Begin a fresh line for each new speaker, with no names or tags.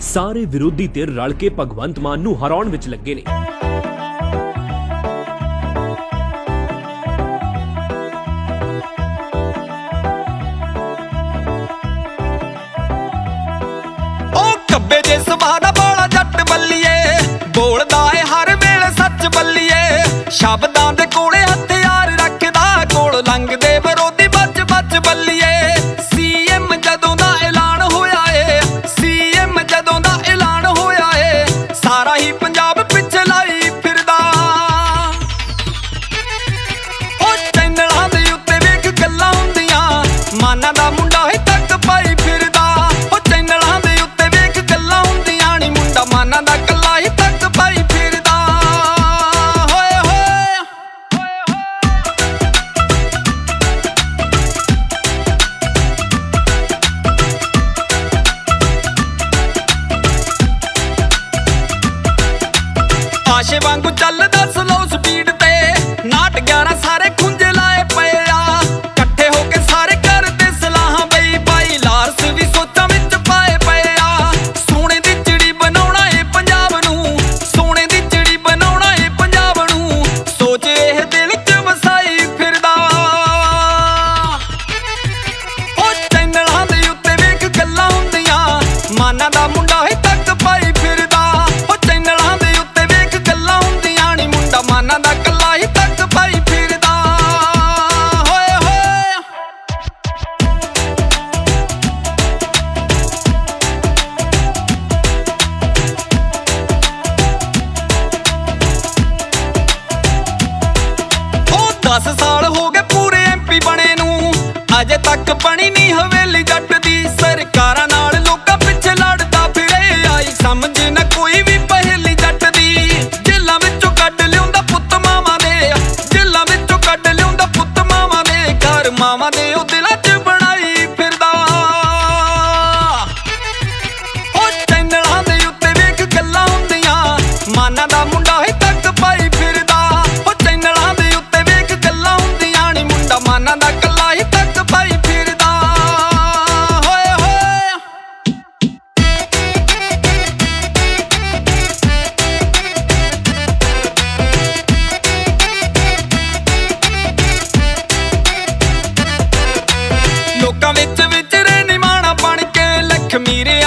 ਸਾਰੇ ਵਿਰੋਧੀ ਧਿਰ ਰਲ ਕੇ ਭਗਵੰਤ ਮਾਨ ਨੂੰ ਹਰਾਉਣ ਵਿੱਚ ਲੱਗੇ ਨੇ।
ਕੱਬੇ ਦੇ ਸਵਾਦਾ ਬਾਲਾ ਹਰ ਵੇਲੇ ਸੱਚ ਬੱਲੀਏ, ਸ਼ਬਦਾਂ ਦੇ ਕੋਲੇ ਹਥਿਆਰ ਰੱਖਦਾ, ਕੋਲ ਲੰਘਦੇ ਪਿੰਡਾਂ ਦਾ ਮੁੰਡਾ ਹੀ ਤੱਕ ਪਾਈ ਫਿਰਦਾ। ਉਹ ਚੈਨਲਾਂ ਦੇ ਉੱਤੇ ਵੇਖ ਗੱਲਾਂ ਹੁੰਦੀਆਂ ਮੁੰਡਾ ਮਾਨਾਂ ਦਾ ਕੱਲਾ ਹੀ ਤੱਕ ਪਾਈ ਫਿਰਦਾ। ਹੋਏ ਹੋਏ ਚੱਲਦਾ ਸਲੋ ਦਸ ਸਾਲ ਹੋ ਗਏ ਪੂਰੇ ਐਮਪੀ ਬਣੇ ਨੂੰ। ਅਜੇ ਤੱਕ ਬਣੀ ਨਹੀਂ ਹਵੇਲੀ ਜੱਟ ਦੀ ਸਰਕਾਰਾਂ comedian